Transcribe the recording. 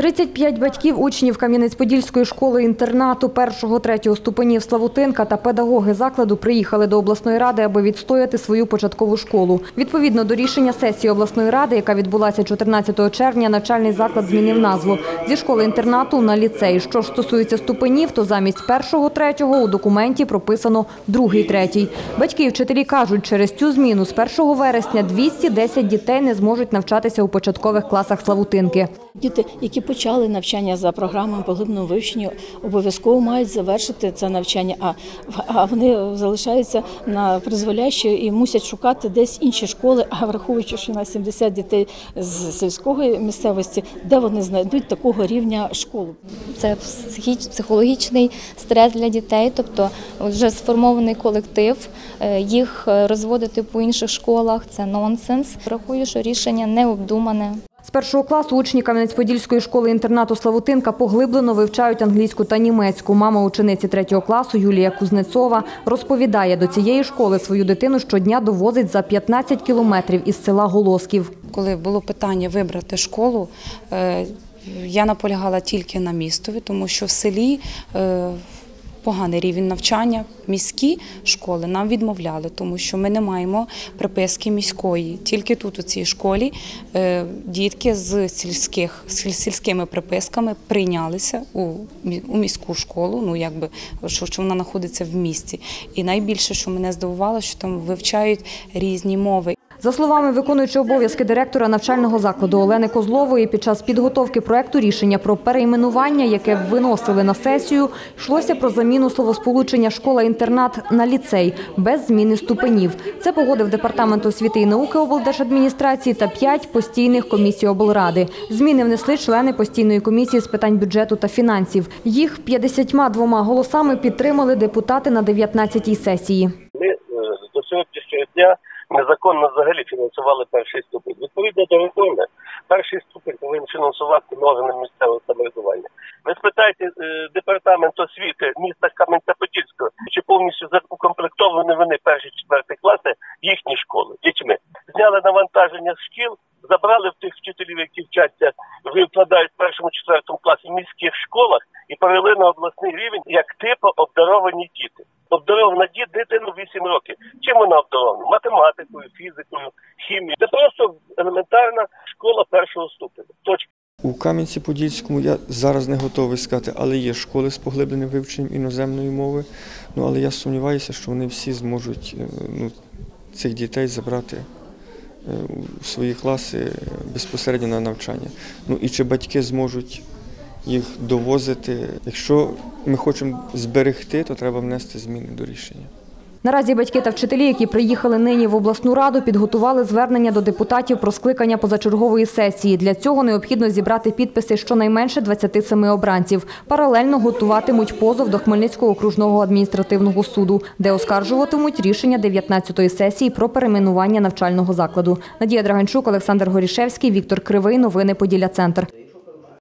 35 батьків учнів Кам'янець-Подільської школи-інтернату першого-третього ступенів Славутинка та педагоги закладу приїхали до обласної ради, аби відстояти свою початкову школу. Відповідно до рішення сесії обласної ради, яка відбулася 14 червня, навчальний заклад змінив назву зі школи-інтернату на ліцей. Що ж стосується ступенів, то замість першого-третього у документі прописано другий-третій. Батьки і вчителі кажуть, через цю зміну з 1 вересня 210 дітей не зможуть навчатися у початкових класах Славутинки. Діти, які почали навчання за програмою поглибленого вивчення, обов'язково мають завершити це навчання, а, а вони залишаються на призволяще і мусять шукати десь інші школи, а враховуючи, що на 70 дітей з сільської місцевості, де вони знайдуть такого рівня школу. Це психологічний стрес для дітей, тобто вже сформований колектив, е, їх е, розводити по інших школах це нонсенс. Рахую, що рішення необдумане. З першого класу учні Кам'янець-Подільської школи-інтернату Славутинка поглиблено вивчають англійську та німецьку. Мама учениці третього класу Юлія Кузнецова розповідає, до цієї школи свою дитину щодня довозить за 15 кілометрів із села Голосків. Коли було питання вибрати школу, е, я наполягала тільки на містові, тому що в селі е, поганий рівень навчання. Міські школи нам відмовляли, тому що ми не маємо приписки міської. Тільки тут, у цій школі, е, дітки з сільських з сільськими приписками прийнялися у, міську школу. Ну якби що, що вона знаходиться в місті. І найбільше, що мене здивувало, що там вивчають різні мови. За словами виконуючого обов'язки директора навчального закладу Олени Козлової, під час підготовки проекту рішення про перейменування, яке виносили на сесію, йшлося про заміну словосполучення школа-інтернат на ліцей без зміни ступенів. Це погодив департамент освіти і науки облдержадміністрації та п'ять постійних комісій облради. Зміни внесли члени постійної комісії з питань бюджету та фінансів. Їх 52 голосами підтримали депутати на 19-й сесії. ми е, до сьогоднішнього дня незаконно взагалі фінансували перший ступень. Відповідно до реформи, перший ступень повинен фінансувати органи місцевого самоврядування. Ви спитаєте е, департамент освіти міста Кам'янця-Подільського, чи повністю укомплектовані вони перші четверті класи їхні школи дітьми. Зняли навантаження з шкіл, забрали в тих вчителів, які вчаться, викладають в першому четвертому класі в міських школах і перевели на обласний рівень як типу обдаровані діти. Обдарована діт дитину 8 років. Чим вона обдарована? Математикою, фізикою, хімією. Це просто елементарна школа першого ступеня. Точка. У Кам'янці-Подільському я зараз не готовий сказати, але є школи з поглибленим вивченням іноземної мови. Ну але я сумніваюся, що вони всі зможуть е, ну, цих дітей забрати е, у свої класи безпосередньо на навчання. Ну і чи батьки зможуть їх довозити? Якщо ми хочемо зберегти, то треба внести зміни до рішення. Наразі батьки та вчителі, які приїхали нині в обласну раду, підготували звернення до депутатів про скликання позачергової сесії. Для цього необхідно зібрати підписи щонайменше 27 обранців. Паралельно готуватимуть позов до Хмельницького окружного адміністративного суду, де оскаржуватимуть рішення 19-ї сесії про перейменування навчального закладу. Надія Драганчук, Олександр Горішевський, Віктор Кривий. Новини Поділля Центр.